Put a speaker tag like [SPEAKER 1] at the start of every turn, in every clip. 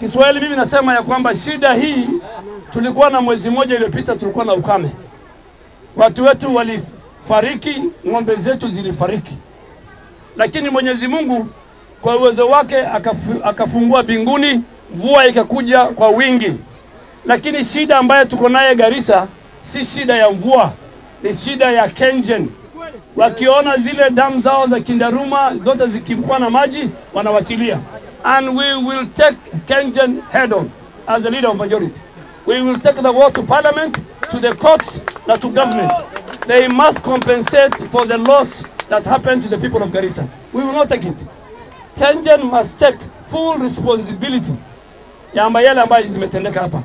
[SPEAKER 1] Kiswahili mimi nasema ya kwamba shida hii tulikuwa na mwezi mmoja iliyopita, tulikuwa na ukame, watu wetu walifariki, ng'ombe zetu zilifariki, lakini Mwenyezi Mungu kwa uwezo wake akafu, akafungua binguni, mvua ikakuja kwa wingi. Lakini shida ambayo tuko naye Garissa si shida ya mvua, ni shida ya Kengen. Wakiona zile damu zao za Kindaruma zote zikikuwa na maji wanawachilia, and we will take Kenjan head on as a leader of majority. We will take the war to parliament, to the courts, na to government. They must compensate for the loss that happened to the people of Garissa. We will not take it. Kenjan must take full responsibility ya ambayo zimetendeka hapa.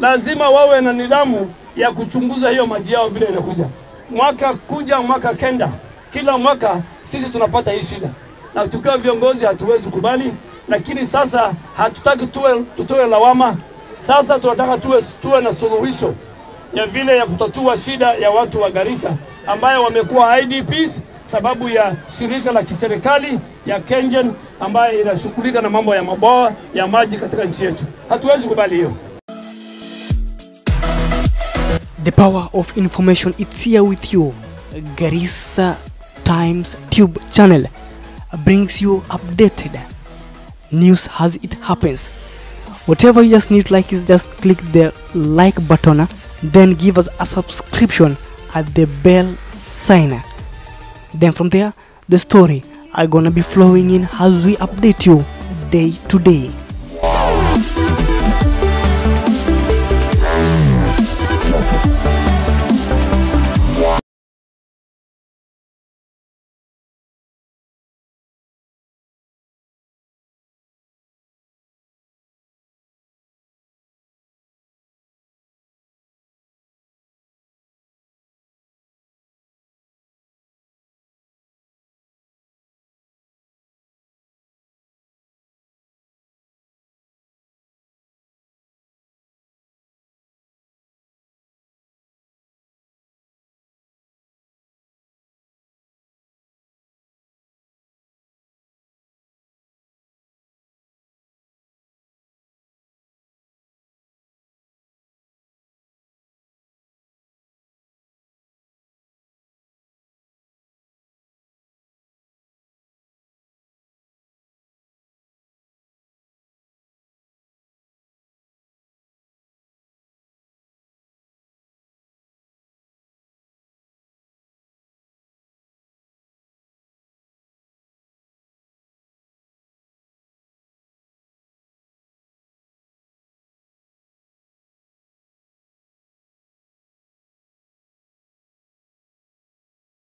[SPEAKER 1] Lazima wawe na nidhamu ya kuchunguza hiyo maji yao vile inakuja mwaka kuja mwaka kenda, kila mwaka sisi tunapata hii shida, na tukiwa viongozi hatuwezi kubali, lakini sasa hatutaki tuwe, tutoe lawama. Sasa tunataka tuwe, tuwe na suluhisho ya vile ya kutatua shida ya watu wa Garissa ambayo wamekuwa IDPs sababu ya shirika la kiserikali ya Kengen ambayo inashughulika na mambo ya mabwawa ya maji katika nchi yetu. Hatuwezi kubali hiyo.
[SPEAKER 2] The power of information it's here with you. Garissa Times Tube channel brings you updated news as it happens. Whatever you just need to like is just click the like button ah, then give us a subscription at the bell sign. Ah. Then from there the story are gonna be flowing in as we update you day to day.